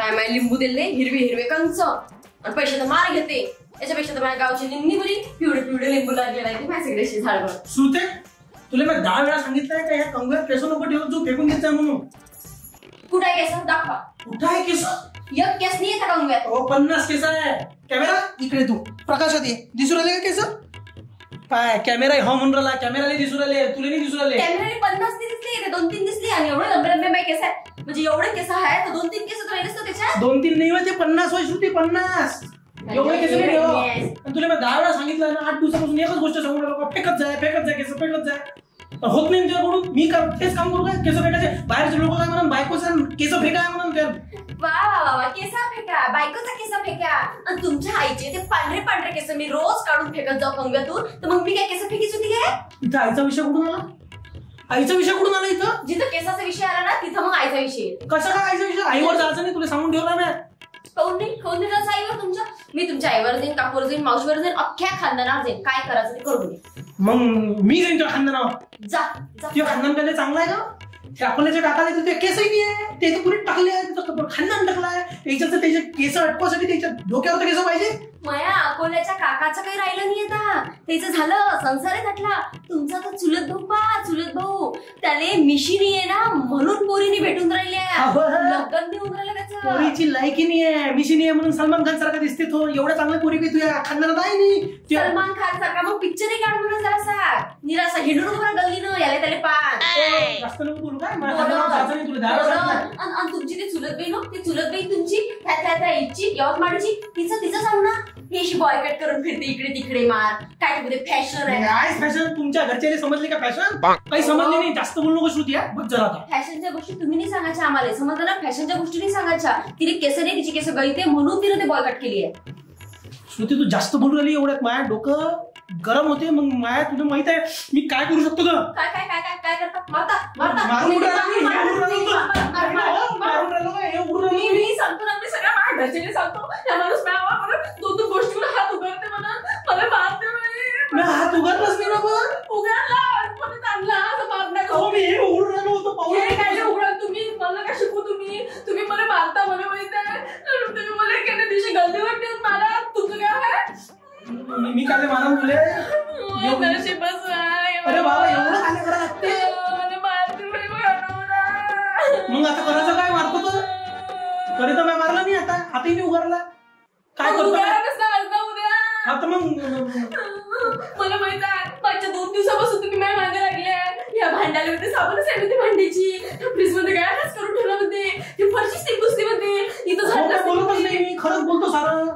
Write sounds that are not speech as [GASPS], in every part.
काय माय लिंबू दिले हिरवे हिरवे कंच. आणि पैशाचा मार घेते. याच्यापेक्षा तर माझ्या गावची निम्नी मुली पिवळे पिवळे लिंबू लागले नाही माझ्या सगळ्याशी झाडवर श्रुते तुला मी दहा वेळा सांगितलंय का कंगव्यात केस नको ठेवत जो फेकून घेत म्हणून? कुठं आहे केस? दाखवा. कुठं आहे केस? एक केस नाही येता कंगव्यात. अहो पन्नास केस आहे. कॅमेरा इकडे तू. प्रकाशात ये. दिसू राहिले का केस? काय कॅमेरा हा म्हणून राहिला. कॅमेराला दिसू राहिले तुला नाही दिसू राहिले. कॅमेराने पन्नास दिसली दोन तीन दिसली आणि एवढे लंबे लंबे केस आहे. म्हणजे एवढे केस आहे तर दोन तीन केस तर दिसतो त्याच्यात? दोन तीन नाही होते पन्नास वय श्रुती पन्नास. एवढे केस नाही ठेव. Yes. आणि तुला मी दहा वेळा सांगितलं ना आठ दिवसापासून एकच गोष्ट सांगून राहिलो का, फेकत जाय फेकत जाय केस फेकत जाय. पण होत नाही तुझ्याकडून. मी का तेच काम करू काय? केस फेकायचे. बाहेरचे लोक काय म्हणून बायको केस फेकाय म्हणून त्या वा वा वा वा केसा फेका. बायकोचा केसा फेका. आणि तुमच्या आईचे ते पांढरे पांढरे केस मी रोज काढून फेकत जाऊ कंगव्यातून तर मग मी काय केस फेकीच होती काय? इथं आईचा विषय कुठून आला? आईचा विषय कुठून आला इथं? जिथं केसाचा विषय आला ना तिथं मग आईचा विषय येतो. कसं काय आईचा विषय? आईवर जायचं नाही तुला सांगून ठेवला मी. काऊन नाही काऊन नाही जायचं आईवर तुमच्या? मी तुमच्या आईवर जाईन काकूवर जाईन मावशीवर जाईन अख्ख्या खानदानावर जाईन. काय करायचं ते करू दे मग मी जाईन तुझ्या खानदानावर. जा जा. तुझ्या खानदान काय चांगलं आहे का? ते अकोल्याच्या काकाला तर ते केसही नाही आहे ते तर पुढे टाकले आहे तिथं खानदान टाकलाय. त्याच्यात तर त्याचे केस अटकवासाठी त्याच्या डोक्यावर तर केस पाहिजे. माया अकोल्याच्या काकाचं काही राहिलं नाही आता. त्याचं झालं संसार आहे त्यातला. तुमचा तर चुलत भाऊ त्याले मिशीनी आहे ना म्हणून पोरीनी भेटून राहिल्या अहो. लग्न देऊन राहिलं त्याचं. पोरीची लायकी नाही आहे मिशी नाही आहे म्हणून सलमान खान सारखा दिसते तो. एवढ्या चांगल्या पोरी काही तुझ्या आहे नाही त्या- सलमान खान सारखा मग पिक्चर काढ म्हणून जरासा. निरासा हिंडून उभा गल्लीनं याले त्याले पान जास्त नको बोलू काय? जायचं नाही तुला दहा ती चुलत बहीण हो, ती चुलत बहीण तुमची त्या त्या त्या इच्छी यवतमाळची तिचं तिचं सांग ना. ही अशी बॉयकट करून फिरते इकडे तिकडे मार. काय ते फॅशन आहे. काय फॅशन तुमच्या घरच्याने समजले का फॅशन काही समजले नाही जास्त बोलू नको श्रुती हा. बघ जरा आता. फॅशनच्या गोष्टी तुम्ही नाही सांगायच्या आम्हाला. समजलं ना? फॅशनच्या गोष्टी नाही सांगायच्या. तिने केस नाही तिची केस गळते म्हणून तिने ते बॉयकट केली आहे. श्रुती तू जास्त बोलू राहिली एवढ्यात. माया डोकं गरम होते मग माया तुला माहीत आहे मी काय करू शकतो का काय काय काय काय काय करता मारता मारता मारून राहिलो मी, मारून राहिलो. मारून राहिलो का? हे उडून मी राहिलो मी. मी सांगतो ना मी सगळ्या माझ्या घरच्याने सांगतो त्या माणूस माझ्यावर म्हणून दोन दोन गोष्टीवर हात उघडते मला मारते म्हणे. मी हात उघडलाच नाही ना पण उघडला परत आणला असं मारण्याचं. अहो, मी हे राहिलो होतो पाहून हे काय जे उघडाल तुम्ही मला काय शिकू तुम्ही तुम्ही मला मारता मला माहीत आहे आणि तुम्ही मला एखाद्या दिवशी गल्लीवर नेऊन मारा तुमचं काय आहे मी मी काय मारा मुले आहे. अरे बाबा एवढं काय करा लागते. बनवणार. मग आता करायचं काय? मारतो तर तरी तर मी मारला नाही आता. हातही नाही उघडला काय करतो आता मग मला माहीत आहे मागच्या दोन दिवसापासून तुम्ही माझ्या मागे लागल्या या भांड्याला होते साबण साईड होती भांडीची फ्रीजमध्ये काय करून ठेवलं होते? ती फरशी स्टिक पुसली होती इथं हो, बोलतच नाही मी. खरंच बोलतो सारं.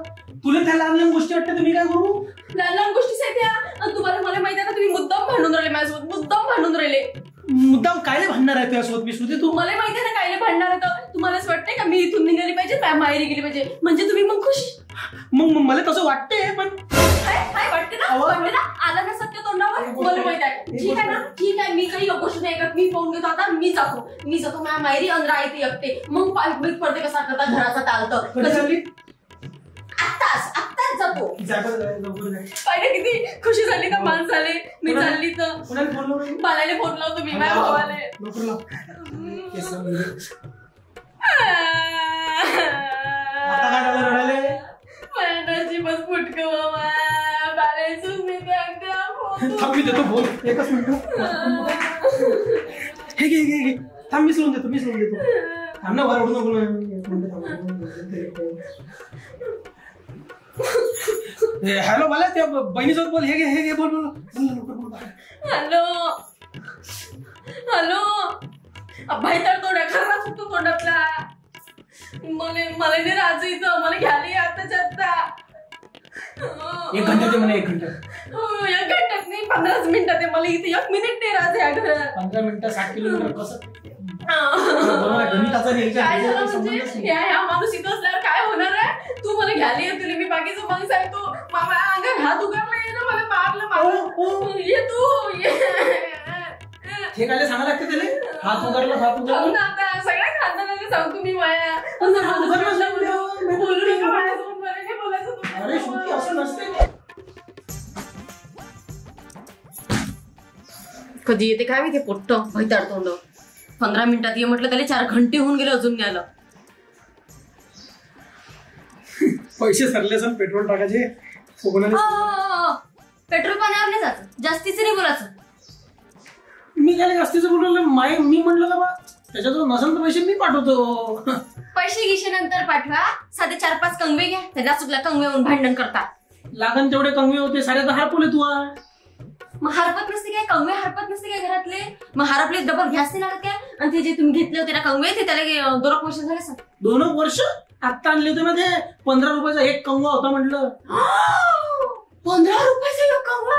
तुला त्या लहान लहान गोष्टी वाटते तुम्ही काय करू? लहान लहान गोष्टी त्या तुम्हाला मला माहिती आहे का तुम्ही मुद्दाम भांडून राहिले माझ्यासोबत मुद्दाम भांडून राहिले. मुद्दाम काय भांडणार आहे तुझ्यासोबत? मी श्रुती तू. तुम्हाला माहिती आहे ना कायले भांडणार होतं तुम्हाला असं वाटतंय का मी इथून निघाली पाहिजे काय माहेरी गेली पाहिजे? म्हणजे तुम्ही मग खुश? मग मला तसं वाटते पण काय काय वाटते ना. वाटते ना? आलं ना सत्य तोंडावर? मला माहीत आहे. आहे. ठीक आहे ना? ठीक आहे मी काही गोष्ट नाही ऐकत मी पाहून घेतो आता मी जातो. मी जातो माझ्या माहेरी राहते एकटे. मग पालखीत पडते कसा करता? घराचा झाली आत्ताच आत्ताच जातो. पाहिजे किती खुशी झाली का मान झाले मी चालली तर. मी? बालाले फोन लावतो मी माझ्या भावाले नशीबच फुटकं बाबा बालायचंच मी त्या थांब मी देतो फोन एकच मिनिट. हे घे घे घे. थांब लावून देतो मीच लावून देतो. थांब ना वर उडू नको. हॅलो मला त्या बहिणीसोबत बोल हे घे हे घे बोल बोल. हॅलो हॅलो भाई तर तोंडा खरा सुटतो तोंडातला. मला मला नाही राहायचं इथं. मला घ्यायला ये आताच्या आता एक घंटा ते मला एक घंटा. हो, एक नाही पंधराच मिनिटात आहे मला इथे. एक मिनिट नाही राहायचं या घरात. पंधरा मिनिटं साठ किलोमीटर कसं? गणिताचा म्हणजे. या माणूस इथं असल्यावर काय होणार आहे? तू मला घ्यायला येतील मी बाकीचं मग सांगतो मामा अंगात हात उघडला ये ना मला मारलं. मारलं ये तू ये. हे काय सांगा लागते त्याला? हात उघडला हात आता. सगळ्या खानदानाला सांगतो मी माया. हात उघडला सांगतो. मी बोलू नका माझ्यासोबत मला नाही बोलायचं अरे श्रुती तुम्हाला. असं नसते कधी येते काय माहिती पोट्ट. भैताड तोंड पंधरा मिनिटात ये म्हटलं त्याला चार घंटे होऊन गेले अजून न्यायला पैसे सरले सण पेट्रोल टाकायचे पेट्रोल पाण्यावर जायचं. जास्तीचं नाही बोलायचं. मी त्याला जास्तीचं बोललो माय मी म्हणलं का बा त्याच्याजवळ नसेल तर पैसे मी पाठवतो. पैसे गिशे नंतर पाठवा. साधे चार पाच कंगवे घ्या. त्या चुकल्या कंगवेहून भांडण करता लागन तेवढे कमी होते सारे तर हारपुले तू. मग हरपत नसते काय? कंगवे हरपत नसते काय घरातले? मग हरपले डबल घ्यास नाही लागत काय? आणि ते जे तुम्ही घेतले होते ना कंगवे ते त्याला दोन वर्ष झाले सर. दोन वर्ष? आत्ता आणले होते ना ते? पंधरा रुपयाचा एक कंगवा होता म्हटलं. [GASPS] पंधरा रुपयाचे लोक कंगवा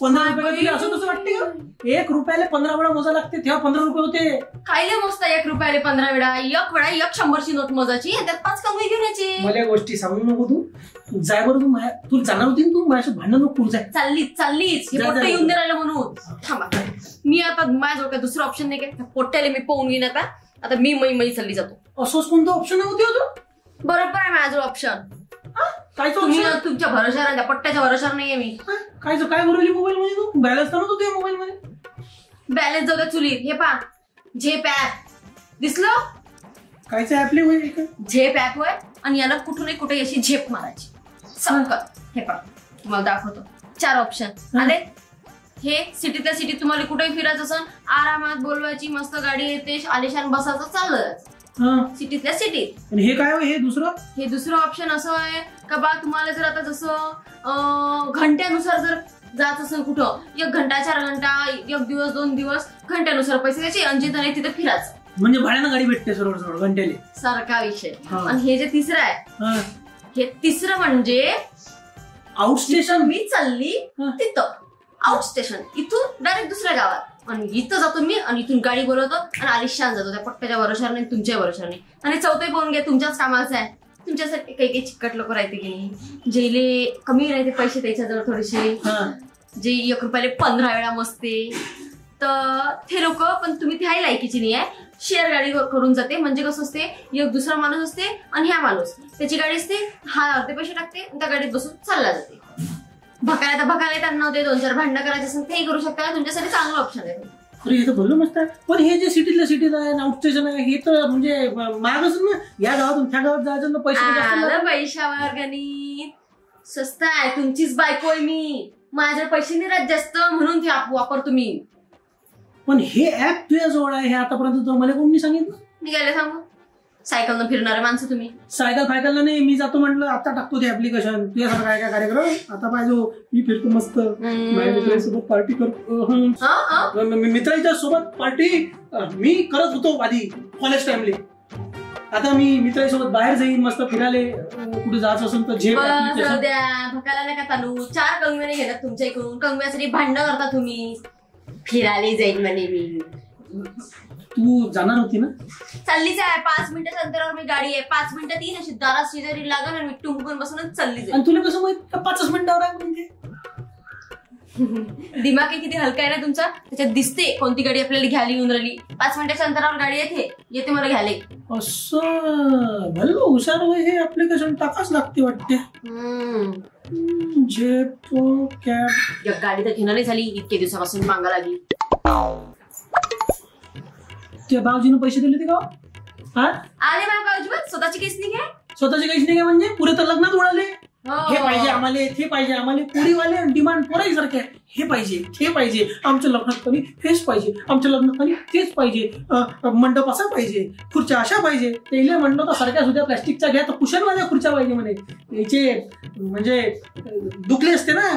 पंधरा रुपये दिले. असं कसं वाटते का एक रुपयाला पंधरा वेळा मोजा लागते तेव्हा पंधरा रुपये होते. कायले मस्त एक रुपयाले पंधरा वेळा एक वेळा एक शंभरची नोट मोजाची आणि त्यात पाच कंगवे घेऊन यायचे. मला या गोष्टी सांगू नको तू. जाय बरं तू माया तू जाणार होती ना तू? माझ्याशी भांडण नको करू जाय. चाललीच चाललीच. हे जा, पोट्टे जा. येऊन दे राहिलं म्हणून. थांबा. मी आता माझ्याजवळ काय दुसरं ऑप्शन नाही काय त्या पोट्ट्याला मी पाहून घेईन आता. आता मी मै मै चालली जातो. असंच कोणतं ऑप्शन होते होतं बरोबर आहे माझ्याजवळ ऑप्शन काय तुम्ही तुमच्या भरोशावर त्या पट्ट्याच्या भरोशावर नाहीये मी. काय काय बोलवली मोबाईल मध्ये तू बॅलन्स नव्हतं मोबाईल मध्ये बॅलन्स जाऊ द्या चुलीत हे पा झेप ऍप दिसलं? कायचं ऍपले होईल? झेप ऍप होय. आणि याला कुठून कुठे अशी झेप मारायची. संकट हे. पा तुम्हाला दाखवतो. चार ऑप्शन आले? हे सिटीतल्या सिटीत तुम्हाला कुठेही फिरायचं असेल आरामात बोलवायची मस्त गाडी येते आलिशान बसायचं चाललं जायचं. हा. सिटीतल्या सिटीत आणि हे काय हो, हे दुसरं? हे दुसरं ऑप्शन असं आहे का बा तुम्हाला जर आता जसं अं, घंट्यानुसार जर जायचं असेल कुठं एक घंटा चार घंटा एक दिवस दोन दिवस घंट्यानुसार पैसे द्यायचे आणि जिथं नाही तिथं फिरायचं. म्हणजे भाड्यानं गाडी भेटते सरळ सरळ घंट्याले. सारखा विषय. हा. आणि हे जे तिसरं आहे हा. हे तिसरं म्हणजे आउट स्टेशन मी चालली हा. तिथं. आउट स्टेशन इथून डायरेक्ट दुसऱ्या गावात. आणि इथं जातो मी आणि इथून गाडी बोलवतो आणि आलिशान जातो. त्या पट्ट्याच्या भरोशावर नाही तुमच्या भरोशावर नाही. आणि चौथे बोलून घ्या तुमच्याच कामाचं आहे. तुमच्यासाठी काही काही चिकट लोक राहते की नाही? जेले कमी राहते पैसे त्याच्याजवळ थोडेसे. जे एक रुपयाले पंधरा वेळा मसते तर ते लोक पण तुम्ही त्या लायकीची नाही आहे. शेअर गाडी करून जाते. म्हणजे कसं असते? एक दुसरा माणूस असते आणि ह्या माणूस. त्याची गाडी असते हा अर्धे पैसे टाकते त्या गाडीत बसून चालला जाते. भकायला तर भकायला त्यांना होते दोन चार भांडणं करायचे असेल तेही करू शकता तुमच्यासाठी चांगलं ऑप्शन आहे. अरे हे तर बोललो मस्त आहे. पण हे जे सिटीतल्या सिटीत आहे आउट स्टेशन आहे हे तर म्हणजे महागच ना या गावातून त्या गावात जायचं ना पैसे जास्त आलं लागतात. पैशावर गणित. स्वस्त आहे तुमचीच बायको आहे मी. माझ्या पैसे नाही राहत जास्त म्हणून ते आप- वापरतो मी. पण हे ऍप तुझ्या जवळ आहे हे आतापर्यंत तो मला कोणी सांगितलं? निघाले सांगू? सायकलनं फिरणारे माणसं तुम्ही. सायकल फायकलला नाही मी जातो म्हटलं आता टाकतो ते ऍप्लिकेशन तुझ्यासारखा काय काय कार्यक्रम? आता पाहिजे मी फिरतो मस्त. माझ्या मित्रांसोबत पार्टी करतो. हं. हा हा. म- म- मित्रांच्या सोबत पार्टी मी करत होतो आधी कॉलेज टाइमले आता मी मित्रांसोबत बाहेर जाईन मस्त फिरायले. अं, कुठे जायचं असेल तर झेप बस application. जाऊ द्या. भकायला नका चालू. चार कंगवे नाही घेणार तुमच्या इकडून. कंगव्यासाठी भांडण करता तुम्ही. फिरायला जाईन म्हणे मी. तू जाणार होती ना? चाललीच आहे. पाच मिनिटाच्या अंतरावर मी गाडी आहे. पाच मिनिटात येईन. अशी दारात शेजारी लागल आणि मी टुमकून बसून चालली जाईल आणि तुला कसं माहीत? का पाचच मिनिटावर आहे म्हणजे. [LAUGHS] दिमाग हे किती हलका आहे ना तुमचा? त्याच्यात दिसते कोणती गाडी आपल्याला घ्यायला येऊन राहिली. पाच मिनिटाच्या अंतरावर गाडी येते. येते मला घ्यायला. असं. भलं हुशार वय हे. ऍप्लिकेशन टाकाच लागते वाटते. झेप कॅब. गाडी तर घेणार नाही झाली. इतके दिवसापासून मागा लागली. त्या भाऊजीनं पैसे दिले ते का हा? आले माझ्या बाजूबात स्वतःची केस नाही घ्या स्वतःचे काहीच नाही काय म्हणजे? पुरे तर लग्नात उडाले. हो. हे पाहिजे आम्हाला ते पाहिजे आम्हाला पुरीवाले डिमांड पोराही सारखे आहे. हे पाहिजे हे पाहिजे. आमच्या लग्नात कधी हेच पाहिजे. आमच्या लग्नात कधी तेच पाहिजे. मंडप असा पाहिजे. खुर्च्या अशा पाहिजे. तेले म्हणलं तर सारख्या सुद्धा प्लॅस्टिकच्या घ्या तर कुशनवाल्या खुर्च्या पाहिजे म्हणे. याचे म्हणजे दुखले असते ना.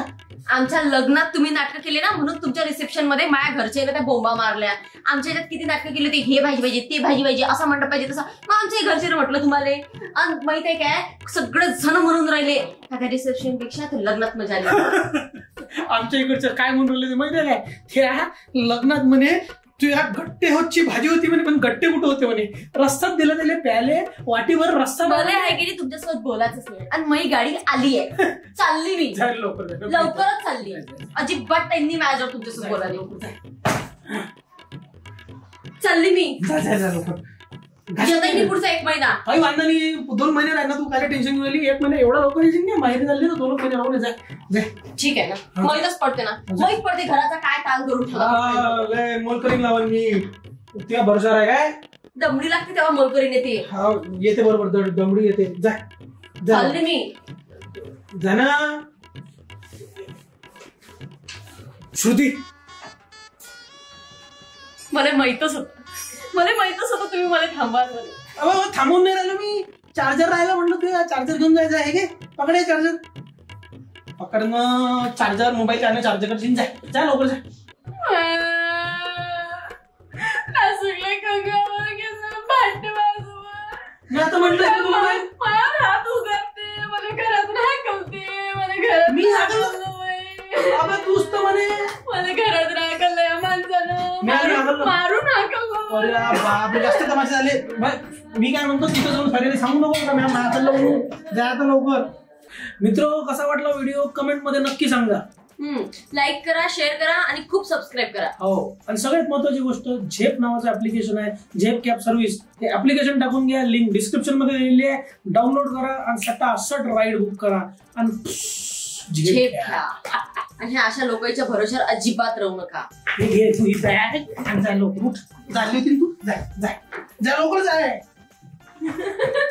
आमच्या लग्नात तुम्ही नाटकं केले ना म्हणून तुमच्या रिसेप्शनमध्ये माझ्या घरचे त्या बोंबा मारल्या. आमच्या याच्यात किती नाटकं केली होती? हे भाजी पाहिजे ते भाजी पाहिजे असं म्हणलं पाहिजे तसं. मग आमच्या घरचे म्हटलं तुम्हाला. आणि माहीत आहे काय? सगळे जण म्हणून राहिले. का त्या रिसेप्शनपेक्षा ते लग्नात मजा आली. [LAUGHS] आमच्या इकडचं काय म्हणून राहिले माहिती आहे काय? त्या लग्नात म्हणे तुझ्या गट्टे होतची भाजी होती म्हणे पण गट्टे कुठं होते म्हणे? रस्त्यात दिलं त्याला प्याले वाटीवर रस्ता मला आहे की नाही तुमच्यासोबत बोलायचंच नाही. आणि माझी गाडी आली आहे. [LAUGHS] चालली मी. लवकर. लवकरच चालली. अजिबात त्यांनी माझ्याजवळ तुमच्यासोबत बोलायला. चालली मी. लवकर. पुढचा एक महिना. काही वांधा नाही. दोन महिने राहिला तू. काय टेन्शन घेऊन एक महिना एवढा लवकर येशील नाही झाली ना दोन महिने राहून जाय ठीक आहे ना. माहीतच पडते ना. माहीत पडते घराचा काय ताल करून लय मोलकरीन लावल मी. आहे काय? दमडी लागते तेव्हा मोलकरीने ते हा येते बरोबर. दमडी येते. जा. चालले मी. जा ना. श्रुती. मला माहितच होत मला माहितच होतं तुम्ही मला थांबाल म्हणे. अबा थांबून नाही राहिलो मी. चार्जर राहिला म्हणलं तुझ्या चार्जर घेऊन जायचं आहे घे पकडे चार्जर. पकडणं चार्जर मोबाईल त्यानं चार्जर करशील जाय. जा लवकर जा. नाशिकला गंगावर गेलं, भांडे वाजवा. मी आता म्हटलं की तुला काय माझ्यावर हात उगारते, मला घरातून मला मी. अबे तूच तर म्हणे. मला घरात या माणसानं. मी आधी हाकललं. मारून हाकललं अरे बापरे जास्त तमाशे झाले. ब- मी काय म्हणतो तिथं जाऊन सगळ्यांनी सांगू नको का मॅम हाकललं म्हणून. जा आता लवकर. मित्र कसा वाटला व्हिडिओ? कमेंटमध्ये नक्की सांगा. लाईक करा शेअर करा आणि खूप सबस्क्राईब करा. हो. आणि सगळ्यात महत्वाची गोष्ट झेप नावाचं ऍप्लिकेशन आहे. झेप कॅब सर्व्हिस ते ऍप्लिकेशन टाकून घ्या. लिंक डिस्क्रिप्शनमध्ये दिलेली आहे. डाउनलोड करा आणि सटासट राईड बुक करा. आणि झेप घ्या. आणि ह्या अशा लोकांच्या भरोशावर अजिबात राहू नका. हे घे तू ही बॅग आणि जा लवकर उठ. झाली होती ना तू जाय जाय जा लवकर जाय [LAUGHS]